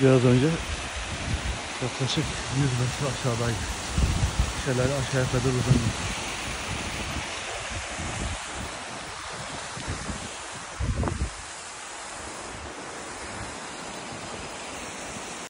Biraz önce yaklaşık 100 metre aşağıdaydı. Şelale aşağıya kadar uzanmış.